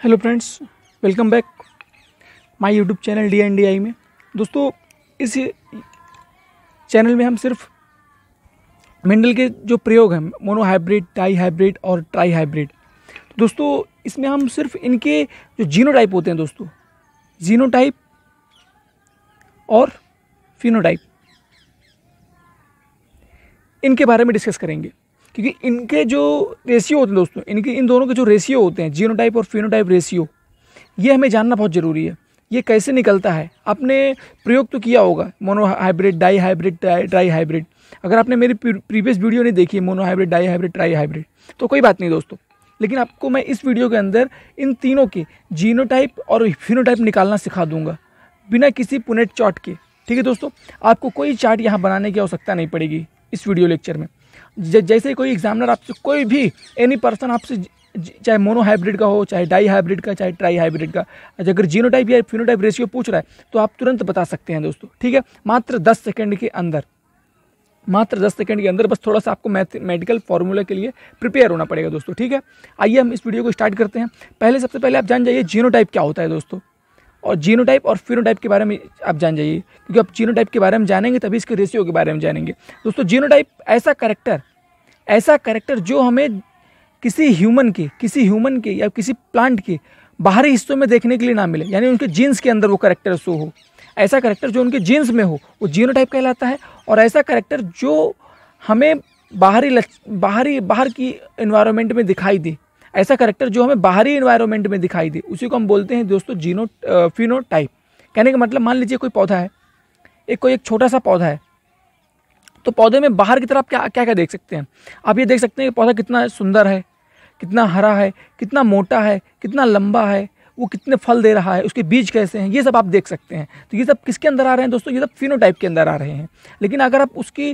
Hello friends, welcome back my YouTube channel D N D I में। दोस्तों, इस channel में हम सिर्फ़ मेंडल के जो प्रयोग हैं मोनो हाइब्रिड टाई हाइब्रिड और ट्राई हाइब्रिड दोस्तों, इसमें हम सिर्फ़ इनके जो जीनो टाइप होते हैं दोस्तों जीनो टाइप और फिनोटाइप इनके बारे में डिस्कस करेंगे। क्योंकि इनके जो रेशियो होते हैं दोस्तों, इनके, इन दोनों के जो रेशियो होते हैं जीनोटाइप और फिनोटाइप रेशियो ये हमें जानना बहुत ज़रूरी है। ये कैसे निकलता है? आपने प्रयोग तो किया होगा monohybrid dihybrid trihybrid अगर आपने मेरी प्रीवियस वीडियो नहीं देखी monohybrid dihybrid trihybrid तो कोई बात नहीं दोस्तों। लेकिन आपको मैं इस वीडियो के अंदर इन तीनों के जीनोटाइप और फिनोटाइप निकालना सिखा दूँगा, बिना किसी पुनेट चार्ट के। ठीक है दोस्तों? आपको कोई चार्ट यहाँ बनाने की आवश्यकता नहीं पड़ेगी इस वीडियो लेक्चर में। जैसे कोई एग्जामिनर आपसे, कोई भी एनी पर्सन आपसे चाहे मोनो हाइब्रिड का हो, चाहे डाई हाइब्रिड का, चाहे ट्राई हाइब्रिड का अगर जीनोटाइप या फिनोटाइप रेशियो पूछ रहा है तो आप तुरंत बता सकते हैं दोस्तों, ठीक है? मात्र दस सेकेंड के अंदर, मात्र दस सेकंड के अंदर बस थोड़ा सा आपको मैथमेटिकल फॉर्मूला के लिए प्रिपेयर होना पड़ेगा दोस्तों, ठीक है? आइए हम इस वीडियो को स्टार्ट करते हैं। पहले, सबसे पहले आप जान जाइए जीनोटाइप क्या होता है दोस्तों। और जीनोटाइप और फिनोटाइप के बारे में आप जान जाइए। क्योंकि आप जीनोटाइप के बारे में जानेंगे, तभी इसके रेशियो के बारे में जानेंगे। दोस्तों जीनोटाइप ऐसा करेक्टर ऐसा करेक्टर जो हमें किसी ह्यूमन के, किसी ह्यूमन के या किसी प्लांट के बाहरी हिस्सों में देखने के लिए ना मिले। यानी उनके जीन्स के अंदर वो करेक्टर शो हो। ऐसा करेक्टर जो उनके जीन्स में हो, वो जीनोटाइप कहलाता है। और ऐसा करेक्टर जो हमें बाहरी बाहरी, बाहर की इन्वायरमेंट में दिखाई दे ऐसा करेक्टर जो हमें बाहरी इन्वायरमेंट में दिखाई दे, उसी को हम बोलते हैं दोस्तों जीनो फिनो टाइप कहने का मतलब मान लीजिए कोई पौधा है, एक कोई एक छोटा सा पौधा है तो पौधे में बाहर की तरफ़ क्या क्या क्या देख सकते हैं? आप ये देख सकते हैं कि पौधा कितना सुंदर है, कितना हरा है, कितना मोटा है, कितना लंबा है वो कितने फल दे रहा है, उसके बीज कैसे हैं, ये सब आप देख सकते हैं। तो ये सब किसके अंदर आ रहे हैं दोस्तों? ये सब फिनोटाइप के अंदर आ रहे हैं। लेकिन अगर आप उसकी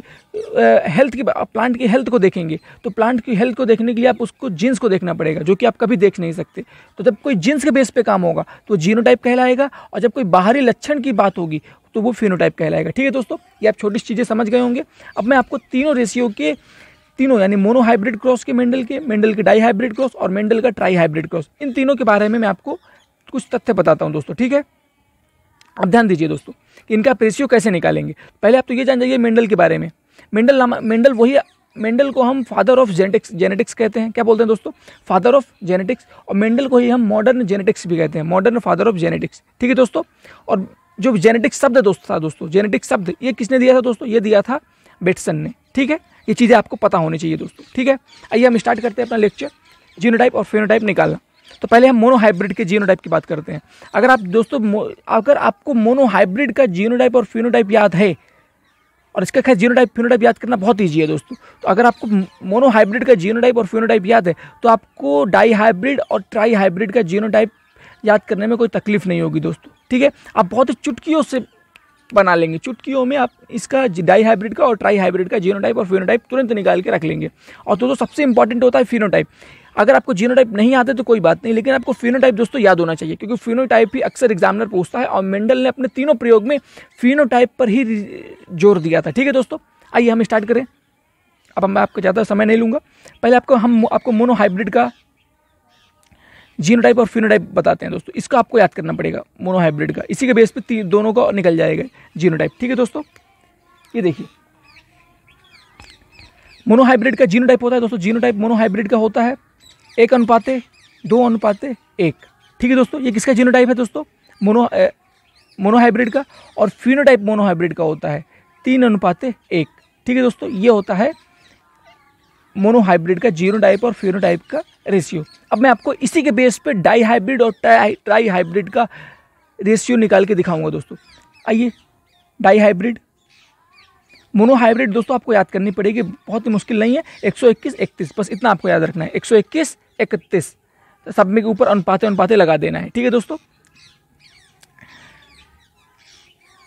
हेल्थ की प्लांट की हेल्थ को देखेंगे तो प्लांट की हेल्थ को देखने के लिए आप उसको जीन्स को देखना पड़ेगा, जो कि आप कभी देख नहीं सकते। तो जब कोई जीन्स के बेस पर काम होगा तो जीनोटाइप कहलाएगा, और जब कोई बाहरी लक्षण की बात होगी तो वो फिनोटाइप कहलाएगा। ठीक है दोस्तों? ये आप छोटी चीज़ें समझ गए होंगे। अब मैं आपको तीनों रेशियो के, तीनों यानी मोनो हाइब्रिड क्रॉस के मेंडल के मेंडल के डाई हाइब्रिड क्रॉस और मेंडल का ट्राई हाइब्रिड क्रॉस इन तीनों के बारे में मैं आपको कुछ तथ्य बताता हूँ दोस्तों, ठीक है? अब ध्यान दीजिए दोस्तों कि इनका रेशियो कैसे निकालेंगे। पहले आप तो ये जान जाइए मेंडल के बारे में। मेंडल नाम, मेंडल वही, मेंडल को हम फादर ऑफ़ जेनेटिक्स जेनेटिक्स कहते हैं। क्या बोलते हैं दोस्तों? फादर ऑफ़ जेनेटिक्स और मेंडल को ही हम मॉडर्न जेनेटिक्स भी कहते हैं। मॉडर्न फादर ऑफ़ जेनेटिक्स ठीक है दोस्तों? और जो जेनेटिक्स शब्द दोस्त, था दोस्तों जेनेटिक्स शब्द, ये किसने दिया था दोस्तों? ये दिया था बेटसन ने, ठीक है? ये चीज़ें आपको पता होनी चाहिए दोस्तों, ठीक है? आइए हम स्टार्ट करते हैं अपना लेक्चर जीनोटाइप और फेनोटाइप निकालना। तो पहले हम मोनोहाइब्रिड के जीनोटाइप की बात करते हैं। अगर आप दोस्तों अगर आपको मोनोहाइब्रिड का जीनोटाइप और फिनोटाइप याद है और इसका खैर जीनोटाइप फिनोटाइप याद करना बहुत ईजी है दोस्तों। तो अगर आपको मोनोहाइब्रिड का जीनोटाइप और फिनोटाइप याद है तो आपको डाई हाइब्रिड और ट्राई हाइब्रिड का जीनोटाइप याद करने में कोई तकलीफ़ नहीं होगी दोस्तों ठीक है? आप बहुत ही चुटकियों से बना लेंगे। चुटकियों में आप इसका डाई हाइब्रिड का और ट्राई हाइब्रिड का जीनोटाइप और फिनोटाइप तुरंत निकाल के रख लेंगे। और तो, तो सबसे इंपॉर्टेंट होता है फिनोटाइप। अगर आपको जीनोटाइप नहीं आते तो कोई बात नहीं, लेकिन आपको फिनोटाइप दोस्तों याद होना चाहिए, क्योंकि फिनोटाइप ही अक्सर एग्जामिनर पूछता है और मेंडल ने अपने तीनों प्रयोग में फिनोटाइप पर ही ज़ोर दिया था। ठीक है दोस्तों, आइए हम स्टार्ट करें। अब मैं आपको ज़्यादा समय नहीं लूँगा। पहले आपको हम आपको मोनोहाइब्रिड का जीनोटाइप और फिनोटाइप बताते हैं दोस्तों। इसका आपको याद करना पड़ेगा मोनोहाइब्रिड का। इसी के बेस पे दोनों का निकल जाएगा जीनोटाइप। ठीक है दोस्तों, ये देखिए। मोनोहाइब्रिड का जीनोटाइप होता है दोस्तों, जीनोटाइप मोनो हाइब्रिड का होता है। एक अनुपाते, दो अनुपाते, एक। ठीक है दोस्तों? ये किसका जीनोटाइप है दोस्तों? मोनो मोनोहाइब्रिड का और फिनोटाइप मोनो हाइब्रिड का होता है। तीन अनुपाते, एक। ठीक है दोस्तों? ये होता है मोनो हाइब्रिड का जीनोटाइप और फिनोटाइप का रेशियो अब मैं आपको इसी के बेस पे डाई हाइब्रिड और ट्राई हाइब्रिड का रेशियो निकाल के दिखाऊँगा दोस्तों। आइए डाई हाइब्रिड मोनोहाइब्रिड दोस्तों, आपको याद करनी पड़ेगी, बहुत ही मुश्किल नहीं है। 121 31 बस इतना आपको याद रखना है। 121 31 तो सब में के ऊपर अनुपाते अनुपाते लगा देना है। ठीक है दोस्तों?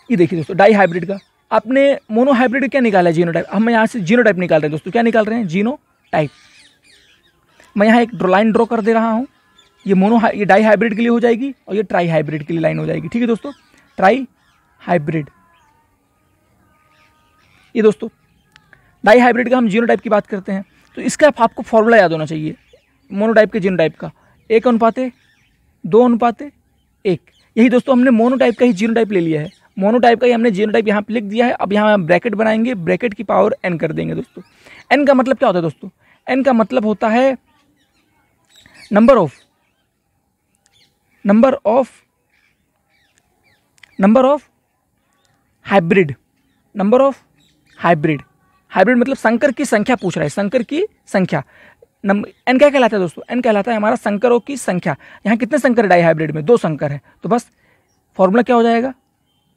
ये देखिए दोस्तों, डाई हाइब्रिड का। आपने मोनो हाइब्रिड क्या निकाला है, जीनो टाइप? हम यहाँ से जीनो टाइप निकाल रहे हैं दोस्तों। क्या निकाल रहे हैं? Genotype. मैं यहाँ एक लाइन ड्रॉ कर दे रहा हूँ। ये मोनो ये डाई हाइब्रिड के लिए हो जाएगी और ये ट्राई हाइब्रिड के लिए लाइन हो जाएगी। ठीक है दोस्तों? Trihybrid. ये दोस्तों, डाई हाइब्रिड का हम जीनो टाइप की बात करते हैं। तो इसका आपको फॉर्मूला याद होना चाहिए। मोनो टाइप के जीनो टाइप का। एक अनुपाते, दो अनुपात है एक। यही दोस्तों हमने मोनोटाइप का ही ज़ीरो टाइप ले लिया है। मोनोटाइप का ही हमने ज़ीरो टाइप यहाँ पे लिख दिया है। अब यहाँ ब्रैकेट बनाएँगे। ब्रैकेट की पावर एन कर देंगे दोस्तों। एन का मतलब क्या होता है दोस्तों? एन का मतलब होता है number of number of number of hybrid number of hybrid hybrid मतलब संकर की संख्या पूछ रहा है। संकर की संख्या। नंबर एन क्या कहलाता है दोस्तों? एन कहलाता है हमारा संकरों की संख्या। यहाँ कितने संकर डाई हाइब्रिड में? दो संकर है। तो बस फॉर्मूला क्या हो जाएगा?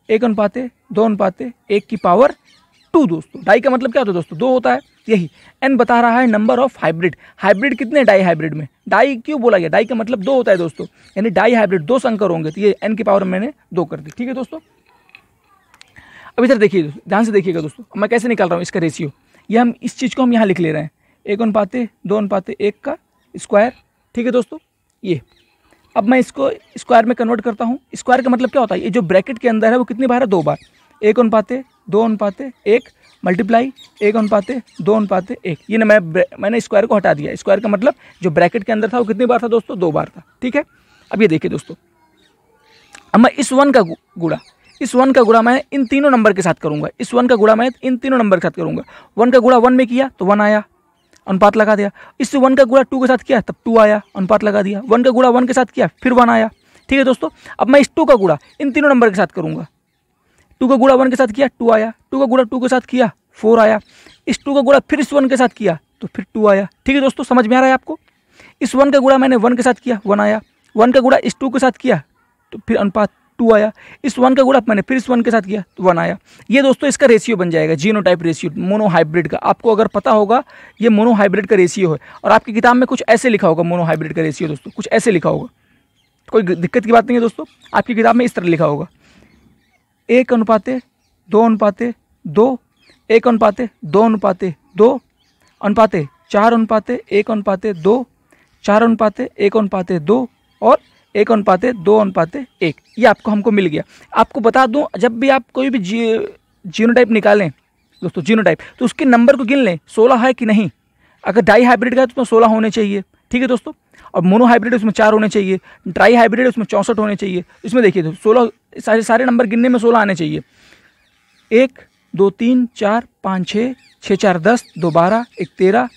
एक अनुपाते, दो अनुपाते, एक की पावर टू दोस्तों। डाई का मतलब क्या होता है दोस्तों? दो होता है। यही। एन बता रहा है नंबर ऑफ़ हाइब्रिड हाइब्रिड कितने डाई हाइब्रिड में? डाई क्यों बोला गया? डाई का मतलब दो होता है दोस्तों। यानी डाई हाइब्रिड दो संकर होंगे। तो ये एन की पावर मैंने दो कर दी। ठीक है दोस्तों? अब इधर देखिए ध्यान से देखिएगा दोस्तों। मैं कैसे निकाल रहा हूँ इसका रेशियो ये हम इस चीज़ को हम यहाँ लिख ले रहे हैं। एक अनुपाते दो अनुपाते एक का स्क्वायर ठीक है दोस्तों? ये। अब मैं इसको स्क्वायर में कन्वर्ट करता हूँ। स्क्वायर का मतलब क्या होता है? ये जो ब्रैकेट के अंदर है, वो कितनी बार है? दो बार। एक अनुपाते दो अनुपाते एक। मल्टीप्लाई एक अनुपाते दो अनुपाते एक। ये ना मैं मैंने स्क्वायर को हटा दिया। स्क्वायर का मतलब जो ब्रैकेट के अंदर था, वो कितनी बार था दोस्तों? दो बार था। ठीक है? अब ये देखिए दोस्तों। अब मैं इस वन का गुड़ा इस वन का गुड़ा मैं इन तीनों नंबर के साथ करूँगा। इस वन का गुड़ा मैं इन तीनों नंबर के साथ करूँगा। वन का गुड़ा वन में किया तो वन आया। अनुपात लगा दिया। इस वन का गुड़ा टू के साथ किया, तब टू आया, अनुपात लगा दिया। वन का गुड़ा वन के साथ किया, फिर वन आया। ठीक है दोस्तों, अब मैं इस टू का गुड़ा इन तीनों नंबर के साथ करूँगा। टू का गुड़ा वन के साथ किया, टू आया। टू का गुड़ा टू के साथ किया, फोर आया। इस टू का गुड़ा फिर इस वन के साथ किया तो फिर टू आया। ठीक है दोस्तों, समझ में आ रहा है आपको? इस वन का गुड़ा मैंने वन के साथ किया, वन आया। वन का गुड़ा इस टू के साथ किया तो फिर अनुपात टू आया। इस वन का गुड़ा मैंने फिर इस वन के साथ किया तो वन आया। ये दोस्तों, इसका रेशियो बन जाएगा genotype ratio monohybrid का। आपको अगर पता होगा, ये मोनो हाइब्रिड का रेशियो है। और आपकी किताब में कुछ ऐसे लिखा होगा मोनो हाइब्रिड का रेशियो दोस्तों, कुछ ऐसे लिखा होगा। कोई दिक्कत की बात नहीं है दोस्तों, आपकी किताब में इस तरह लिखा होगा। एक अनुपाते, दो अनुपाते, दो। एक अनुपाते, दो अनुपाते दो। अनुपाते, चार अनुपाते, एक अनुपाते, दो। चार अनुपाते, एक अनुपाते, दो। और एक अनुपाते दो अनुपाते एक। ये आपको, हमको मिल गया। आपको बता दूँ, जब भी आप कोई भी जी जीनो टाइप निकालें, दोस्तों जीनो टाइप तो उसके नंबर को गिन लें, सोलह है कि नहीं? अगर डाई हाइब्रिड का है तो उसमें सोलह होने चाहिए। ठीक है दोस्तों? और मोनो हाइब्रिड उसमें चार होने चाहिए। ड्राई हाइब्रिड उसमें चौंसठ होने चाहिए। इसमें देखिए तो सोलह, सारे सारे नंबर गिनने में सोलह आने चाहिए। एक, दो, तीन, चार, पाँच, छः छः, चार, दस, दो, बारह, एक, तेरह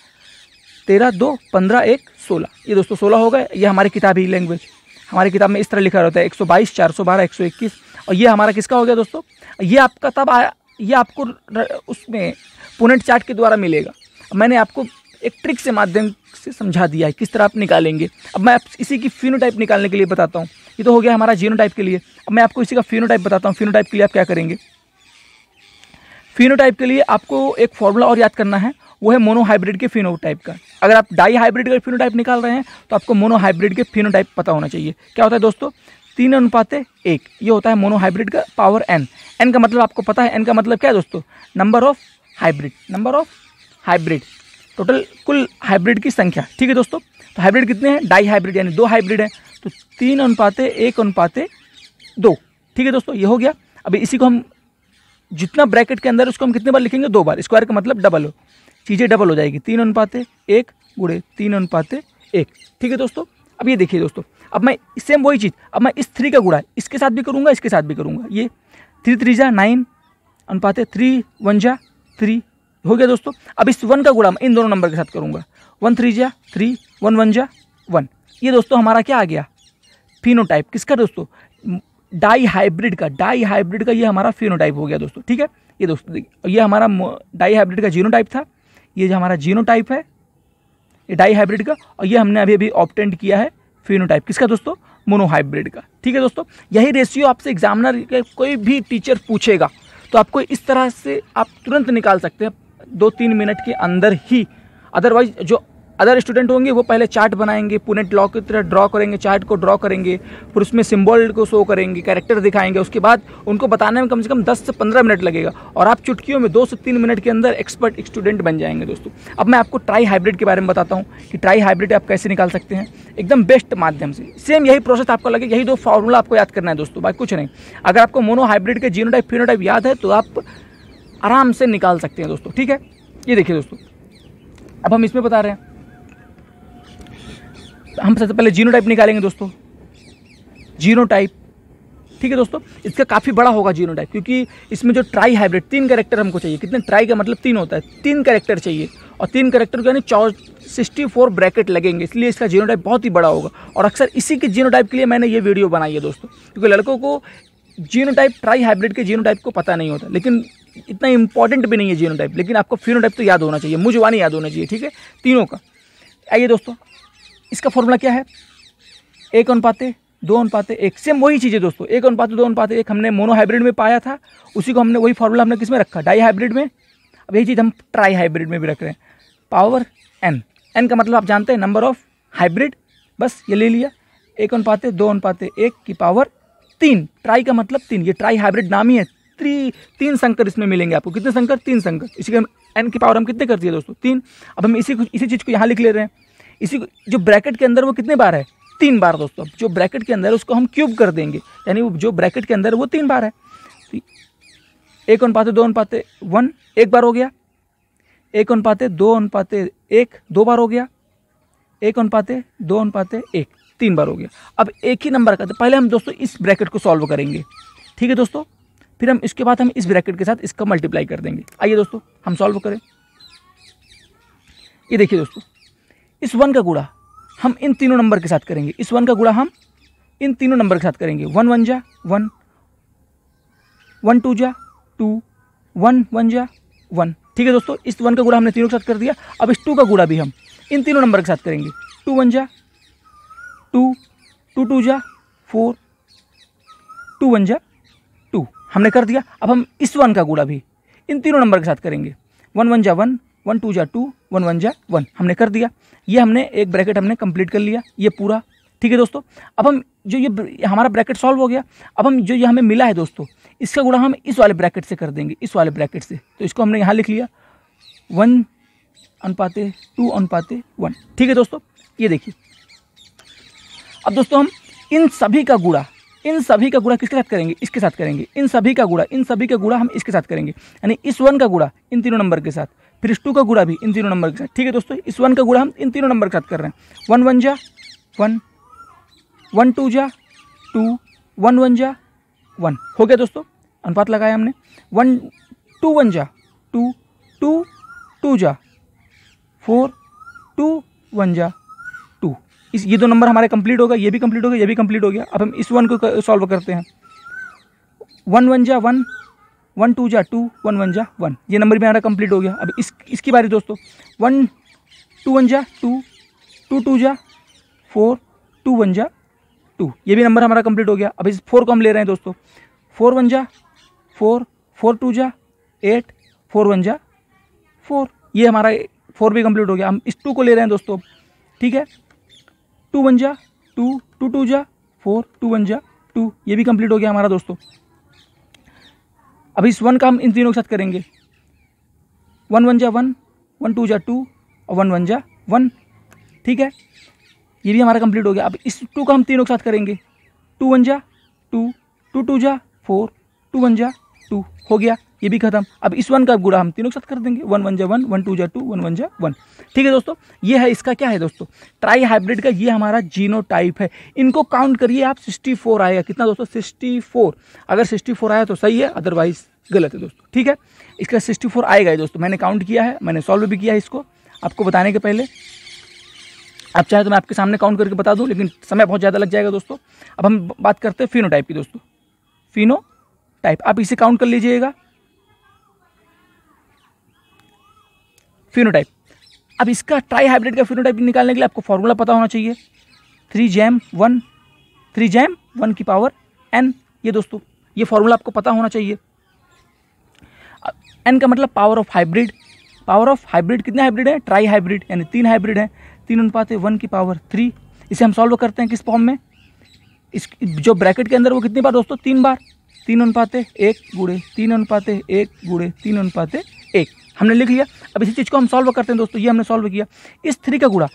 तेरह, दो, पंद्रह, एक, सोलह। ये दोस्तों, सोलह हो गए। ये हमारी किताबी लैंग्वेज हमारी किताब में इस तरह लिखा रहता है, एक सौ बाईस, चार सौ बारह, एक सौ इक्कीस। और ये हमारा किसका हो गया दोस्तों? ये आपका तब आया, ये आपको उसमें पुनेट चार्ट के द्वारा मिलेगा। मैंने आपको एक ट्रिक से माध्यम से समझा दिया है, किस तरह आप निकालेंगे। अब मैं इसी की फिनोटाइप निकालने के लिए बताता हूँ। ये तो हो गया हमारा जीनोटाइप के लिए। अब मैं आपको इसी का फिनोटाइप बताता हूँ। फिनोटाइप के लिए आप क्या करेंगे? फिनोटाइप के लिए आपको एक फॉर्मूला और याद करना है। वो है मोनो हाइब्रिड के फिनोटाइप का। अगर आप डाई हाइब्रिड का फिनोटाइप निकाल रहे हैं तो आपको मोनो हाइब्रिड के फिनोटाइप पता होना चाहिए। क्या होता है दोस्तों? तीन अनुपात है एक। ये होता है मोनो हाइब्रिड का पावर एन एन का मतलब आपको पता है? एन का मतलब क्या है दोस्तों? Number of hybrid number of hybrid total कुल हाइब्रिड की संख्या। ठीक है दोस्तों? तो हाइब्रिड कितने हैं? डाई हाइब्रिड यानी दो हाइब्रिड हैं। तो तीन अनुपाते, एक अनुपाते, दो। ठीक है दोस्तों? ये हो गया। अभी इसी को हम जितना ब्रैकेट के अंदर उसको हम कितने बार लिखेंगे? दो बार। स्क्वायर का मतलब डबल हो। चीज़ें डबल हो जाएगी। तीन अनुपाते, एक गुड़े तीन अनुपाते, एक। ठीक है दोस्तों? अब ये देखिए दोस्तों, अब मैं सेम वही चीज़, अब मैं इस थ्री का गुड़ा इसके साथ भी करूँगा, इसके साथ भी करूँगा। ये थ्री थ्री जा नाइन अनुपाते थ्री वन जा थ्री हो गया दोस्तों? अब इस वन का गुड़ा मैं इन दोनों नंबर के साथ करूँगा। वन थ्री जा थ्री वन वन जा वन ये दोस्तों हमारा क्या आ गया? फिनोटाइप किसका दोस्तों? डाई हाइब्रिड का। डाई हाइब्रिड का ये हमारा फिनोटाइप हो गया दोस्तों। ठीक है? ये दोस्तों ये हमारा डाई हाइब्रिड का जीनोटाइप था। ये जो हमारा जीनोटाइप है, ये डाई हाइब्रिड का, और ये हमने अभी अभी ऑप्टेंट किया है फिनोटाइप। किसका दोस्तों? मोनोहाइब्रिड का। ठीक है दोस्तों? यही रेशियो आपसे एग्जामिनर के कोई भी टीचर पूछेगा तो आपको इस तरह से आप तुरंत निकाल सकते हैं दो तीन मिनट के अंदर ही। अदरवाइज़ जो अदर स्टूडेंट होंगे, वो पहले चार्ट बनाएँगे, पुणे लॉ की तरह ड्रॉ करेंगे चार्ट को ड्रॉ करेंगे, फिर उसमें सिम्बॉल को शो करेंगे कैरेक्टर दिखाएँगे, उसके बाद उनको बताने में कम से कम 10 से 15 मिनट लगेगा। और आप चुटकियों में दो से तीन मिनट के अंदर एक्सपर्ट स्टूडेंट बन जाएँगे दोस्तों। अब मैं आपको ट्राई हाइब्रिड के बारे में बताता हूँ कि ट्राई हाइब्रिड आप कैसे निकाल सकते हैं। एकदम बेस्ट माध्यम से। सेम यही प्रोसेस आपको लगे, यही दो फॉर्मूला आपको याद करना है दोस्तों भाई कुछ नहीं। अगर आपको मोनो हाइब्रिड के जीनो टाइप फिनो टाइप याद है तो आप आराम से निकाल सकते हैं दोस्तों, ठीक है? ये देखिए दोस्तों। अब हम इसमें बता रहे हैं। हम सबसे पहले जीनो टाइप निकालेंगे दोस्तों। जीनो टाइप ठीक है दोस्तों? इसका काफ़ी बड़ा होगा जीनो टाइप क्योंकि इसमें जो ट्राई हाइब्रिड, तीन करेक्टर हमको चाहिए। कितने ट्राई का मतलब तीन होता है। तीन कैरेक्टर चाहिए। और तीन करेक्टर को यानी चौ सिक्सटी फोर ब्रैकेट लगेंगे, इसलिए इसका जीनो टाइप बहुत ही बड़ा होगा। और अक्सर इसी के जीनो टाइप के लिए मैंने ये वीडियो बनाई है दोस्तों, क्योंकि लड़कों को जीनो टाइप ट्राई हाइब्रिड के जीनो टाइप को पता नहीं होता। लेकिन इतना इंपॉर्टेंट भी नहीं है जीनो टाइप लेकिन आपको फिनो टाइप तो याद होना चाहिए मुझवानी याद होना चाहिए, ठीक है? तीनों का। आइए दोस्तों इसका फॉर्मूला क्या है? एक अनुपाते, दो अनुपाते, एक। सेम वही चीज़ है दोस्तों। एक अनुपाते, दो अनुपाते, एक हमने मोनो हाइब्रिड में पाया था, उसी को हमने वही फॉर्मूला हमने किसमें रखा? डाई हाइब्रिड में। अब यही चीज़ हम ट्राई हाइब्रिड में भी रख रहे हैं। पावर एन एन का मतलब आप जानते हैं नंबर ऑफ़ हाइब्रिड बस ये ले लिया। एक अनुपाते, दो अनुपाते, एक की पावर तीन। ट्राई का मतलब तीन। ये ट्राई हाइब्रिड नाम ही है। त्री तीन संकर इसमें मिलेंगे आपको। कितने संकर? तीन संकर। इसी के एन की पावर हम कितने कर दिए दोस्तों? तीन। अब हम इसी इसी चीज़ को यहाँ लिख ले रहे हैं। इसी को जो ब्रैकेट के अंदर वो कितने बार है? तीन बार दोस्तों। जो ब्रैकेट के अंदर उसको हम क्यूब कर देंगे। यानी जो ब्रैकेट के अंदर वो तीन बार है। तो एक अनुपाते दो अनुपाते वन, एक बार हो गया। एक अनुपाते दो अनुपाते एक, दो बार हो गया। एक अनुपाते दो अनुपाते एक, तीन बार हो गया। अब एक ही नंबर का तो पहले हम दोस्तों इस ब्रैकेट को सॉल्व करेंगे। ठीक है दोस्तों? फिर हम इसके बाद हम इस ब्रैकेट के साथ इसका मल्टीप्लाई कर देंगे। आइए दोस्तों, हम सॉल्व करें। ये देखिए दोस्तों इस वन का गुड़ा हम इन तीनों नंबर के साथ करेंगे। इस वन का गुड़ा हम इन तीनों नंबर के साथ करेंगे। वन वन जा, वन। वन टू जा, टू। वन वन जा, वन। ठीक है दोस्तों, इस वन का गुड़ा हमने तीनों के साथ कर दिया। अब इस टू का गुड़ा भी हम इन तीनों नंबर के साथ करेंगे। टू वन जा, टू। टू टू जा, फोर। टू वन जा, टू। हमने कर दिया। अब हम इस वन का गुड़ा भी इन तीनों नंबर के साथ करेंगे। वन वन जा, वन। वन टू जा टू, वन वन जा वन। हमने कर दिया। ये हमने एक ब्रैकेट हमने कंप्लीट कर लिया, ये पूरा। ठीक है दोस्तों? अब हम जो ये हमारा ब्रैकेट सॉल्व हो गया। अब हम जो ये हमें मिला है दोस्तों, इसका गुणा हम इस वाले ब्रैकेट से कर देंगे, इस वाले ब्रैकेट से। तो इसको हमने यहाँ लिख लिया। वन अनुपाते, टू अनुपाते, वन। ठीक है दोस्तों? ये देखिए। अब दोस्तों हम इन सभी का गुड़ा इन सभी का गुड़ा किसके साथ करेंगे? इसके साथ करेंगे। इन सभी का गुड़ा इन सभी का गुड़ा हम इसके साथ करेंगे। यानी इस वन का गुड़ा इन तीनों नंबर के साथ। फिर इस टू का गुड़ा भी इन तीनों नंबर के साथ। ठीक है दोस्तों, इस वन का गुड़ा हम इन तीनों नंबर के साथ कर रहे हैं। वन वन जा वन वन टू जा टू वन वन जा वन हो गया दोस्तों? अनुपात लगाया हमने। वन टू वन जा टू टू टू जा फोर टू वन जा टू इस, ये दो नंबर हमारे कंप्लीट होगा ये भी कंप्लीट हो गया ये भी कंप्लीट हो गया। अब हम इस वन को सॉल्व करते हैं। वन वन जा वन वन टू जा टू, वन वन जा वन। ये नंबर भी हमारा कंप्लीट हो गया। अब इस, इसकी बारी दोस्तों, वन टू वन जा टू टू टू जा फोर, टू वन जा टू। ये भी नंबर हमारा कंप्लीट हो गया। अब इस फोर को हम ले रहे हैं दोस्तों। फोर वन जा, फोर फोर टू जा, एट, फोर वन जा, फोर। ये हमारा फोर भी कंप्लीट हो गया। हम इस टू को ले रहे हैं दोस्तों। ठीक है? टू वन जा, टू टू टू जा, फोर, टू वन जा, टू। ये भी कंप्लीट हो गया हमारा दोस्तों। अब इस वन का हम इन तीनों के साथ करेंगे। वन वन जा वन वन टू जा टू और वन वन जा वन। ठीक है? ये भी हमारा कंप्लीट हो गया। अब इस टू का हम तीनों के साथ करेंगे। टू वन जा, टू टू टू जा, फोर, टू वन जा, टू। हो गया। ये भी खत्म। अब इस वन का गुड़ा हम तीनों के साथ कर देंगे। वन वन जा वन वन टू जा टू, वन वन जा वन। ठीक है दोस्तों? ये है इसका क्या है दोस्तों? ट्राई हाइब्रिड का ये हमारा जीनो टाइप है। इनको काउंट करिए आप, सिक्सटी फोर आएगा। कितना दोस्तों? Sixty four. अगर सिक्सटी फोर आया तो सही है अदरवाइज़ गलत है दोस्तों। ठीक है? इसका सिक्सटी फोर आएगा दोस्तों। मैंने काउंट किया है, मैंने सॉल्व भी किया है इसको। आपको बताने के पहले। आप चाहे तो मैं आपके सामने काउंट करके बता दूँ, लेकिन समय बहुत ज़्यादा लग जाएगा दोस्तों। अब हम बात करते हैं फिनो टाइप की दोस्तों। फिनो टाइप आप इसे काउंट कर लीजिएगा। फिनोटाइप अब इसका ट्राई हाइब्रिड का फिनोटाइप निकालने के लिए आपको फॉर्मूला पता होना चाहिए। थ्री जैम वन थ्री जैम वन की पावर एन ये दोस्तों, ये फॉर्मूला आपको पता होना चाहिए। एन का मतलब power of hybrid power of hybrid कितने हाइब्रिड है? ट्राई हाइब्रिड यानी तीन हाइब्रिड है। तीन अनुपात है वन की पावर थ्री इसे हम सॉल्व करते हैं किस फॉर्म में? इस, जो ब्रैकेट के अंदर वो कितनी बार दोस्तों? तीन बार। तीन अनुपात एक गुड़े तीन अनुपात एक गुड़े तीन अनुपात हमने लिख लिया। अब इसी चीज़ को हम सॉल्व करते हैं दोस्तों, ये हमने सॉल्व किया। इस थ्री का गुड़ा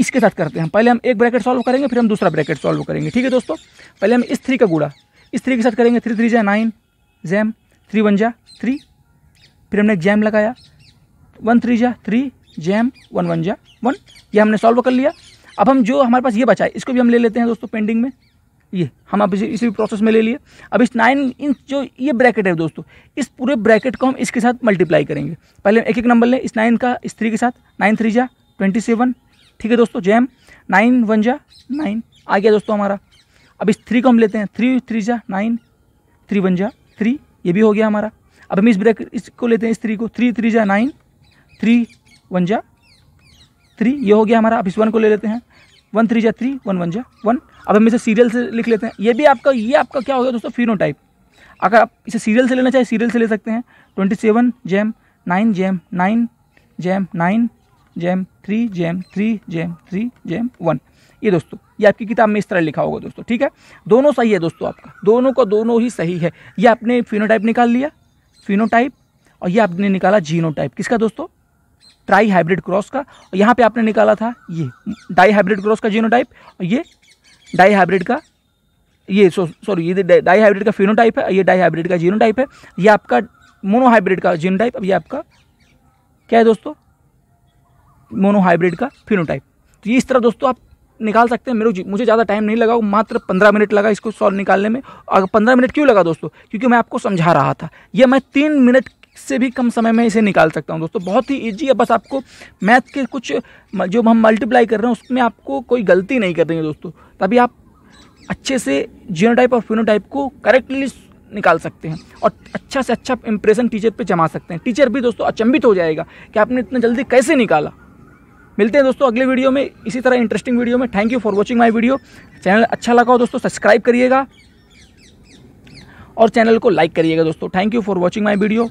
इसके साथ करते हैं। पहले हम एक ब्रैकेट सॉल्व करेंगे, फिर हम दूसरा ब्रैकेट सॉल्व करेंगे। ठीक है दोस्तों? पहले हम इस थ्री का गुड़ा इस थ्री के साथ करेंगे थ्री थ्री जा नाइन जैम थ्री वन जा थ्री फिर हमने एक जैम लगाया। वन थ्री जा थ्री जैम वन वन जा वन ये हमने सॉल्व कर लिया। अब हम जो हमारे पास ये बचा है, इसको भी हम ले लेते हैं दोस्तों पेंडिंग में। ये, हम अब इसी इसी प्रोसेस में ले लिए। अब इस नाइन इंच जो ये ब्रैकेट है दोस्तों, इस पूरे ब्रैकेट को हम इसके साथ मल्टीप्लाई करेंगे। पहले एक एक नंबर लें, इस नाइन का, इस थ्री के साथ नाइन थ्री जा ट्वेंटी सेवन ठीक है दोस्तों जैम नाइन वन जा नाइन आ गया दोस्तों हमारा। अब इस थ्री को हम लेते हैं थ्री थ्री जा नाइन थ्री वन जा थ्री ये भी हो गया हमारा। अब हम इस ब्रैकेट इसको लेते हैं, इस थ्री को थ्री थ्री जा नाइन थ्री वन जा थ्री ये हो गया हमारा। अब इस वन को ले लेते हैं वन थ्री जा थ्री वन वन जा वन अब हम इसे सीरियल से लिख लेते हैं। ये भी आपका, ये आपका क्या हो गया दोस्तों? फिनो टाइप अगर आप इसे सीरियल से लेना चाहे सीरियल से ले सकते हैं। ट्वेंटी सेवन जैम नाइन जैम नाइन जैम नाइन जैम थ्री जैम थ्री जैम थ्री जैम वन ये दोस्तों, ये आपकी किताब में इस तरह लिखा होगा दोस्तों, ठीक है? दोनों सही है दोस्तों आपका। दोनों का दोनों ही सही है। ये आपने फिनोटाइप निकाल लिया फिनोटाइप और ये आपने निकाला जीनोटाइप किसका दोस्तों? ट्राई हाइब्रिड क्रॉस का। और यहाँ पे आपने निकाला था ये डाई हाइब्रिड क्रॉस का जीनोटाइप और ये डाई हाइब्रिड का, ये सॉरी ये डाई हाइब्रिड का फिनोटाइप है, ये डाई हाइब्रिड का जीनोटाइप है, ये आपका मोनो हाइब्रिड का जीनोटाइप अब ये आपका, क्या है दोस्तों? मोनो हाइब्रिड का फिनोटाइप तो ये इस तरह दोस्तों आप निकाल सकते हैं, मेरे जी, मुझे ज़्यादा टाइम नहीं लगा मात्र पंद्रह मिनट लगा इसको सॉल्व निकालने में। अगर पंद्रह मिनट क्यों लगा दोस्तों? क्योंकि मैं आपको समझा रहा था यह मैं तीन मिनट से भी कम समय में इसे निकाल सकता हूँ दोस्तों। बहुत ही ईजी है, बस आपको मैथ के कुछ, जो हम मल्टीप्लाई कर रहे हैं, उसमें आपको कोई गलती नहीं करनी है दोस्तों। तभी आप अच्छे से जीनोटाइप और फिनोटाइप को करेक्टली निकाल सकते हैं और अच्छा से अच्छा इंप्रेशन टीचर पे जमा सकते हैं। टीचर भी दोस्तों अचंभित हो जाएगा कि आपने इतना जल्दी कैसे निकाला। मिलते हैं दोस्तों अगले वीडियो में। इसी तरह इंटरेस्टिंग वीडियो में। Thank you for watching my video channel अच्छा लगा हो दोस्तों सब्सक्राइब करिएगा और चैनल को लाइक करिएगा दोस्तों। Thank you for watching my video